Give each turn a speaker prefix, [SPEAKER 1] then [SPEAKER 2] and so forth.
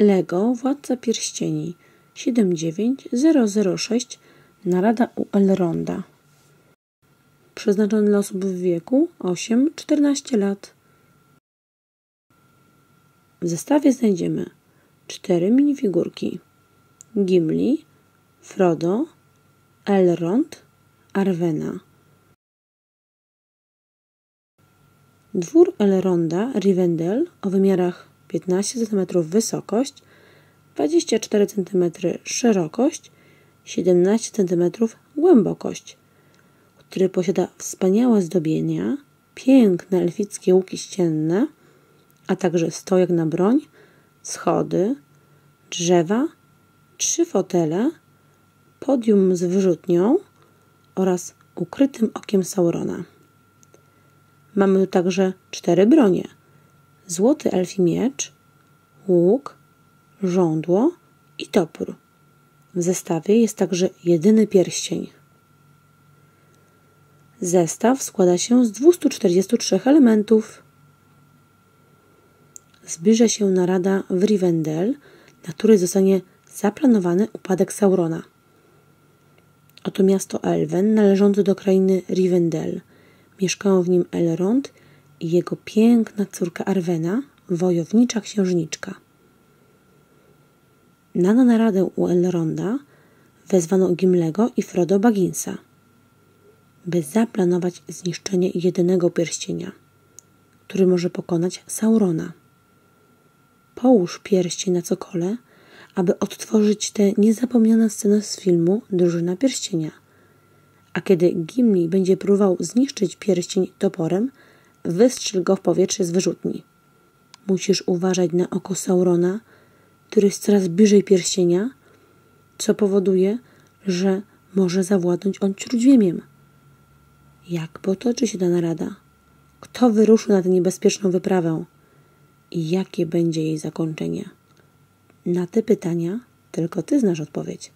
[SPEAKER 1] Lego Władca Pierścieni 79006 Narada u Elronda Przeznaczony dla osób w wieku 8-14 lat. W zestawie znajdziemy cztery minifigurki Gimli, Frodo, Elrond, Arwena. Dwór Elronda Rivendell o wymiarach 15 cm wysokość, 24 cm szerokość, 17 cm głębokość, który posiada wspaniałe zdobienia, piękne elfickie łuki ścienne, a także stojak na broń, schody, drzewa, trzy fotele, podium z wyrzutnią oraz ukrytym okiem Saurona. Mamy tu także cztery bronie. Złoty elfi miecz, łuk, żądło i topór. W zestawie jest także jedyny pierścień. Zestaw składa się z 243 elementów. Zbliża się narada w Rivendell, na której zostanie zaplanowany upadek Saurona. Oto miasto Elven należące do krainy Rivendell. Mieszkają w nim Elrond i jego piękna córka Arwena, wojownicza księżniczka. Na naradę u Elronda wezwano Gimlego i Frodo Bagginsa, by zaplanować zniszczenie jedynego pierścienia, który może pokonać Saurona. Połóż pierścień na cokole, aby odtworzyć tę niezapomnianą scenę z filmu Drużyna Pierścienia. A kiedy Gimli będzie próbował zniszczyć pierścień toporem, wystrzel go w powietrze z wyrzutni. Musisz uważać na oko Saurona, który jest coraz bliżej pierścienia, co powoduje, że może zawładnąć on śródziemiem. Jak potoczy się ta narada? Kto wyruszył na tę niebezpieczną wyprawę? I jakie będzie jej zakończenie? Na te pytania tylko ty znasz odpowiedź.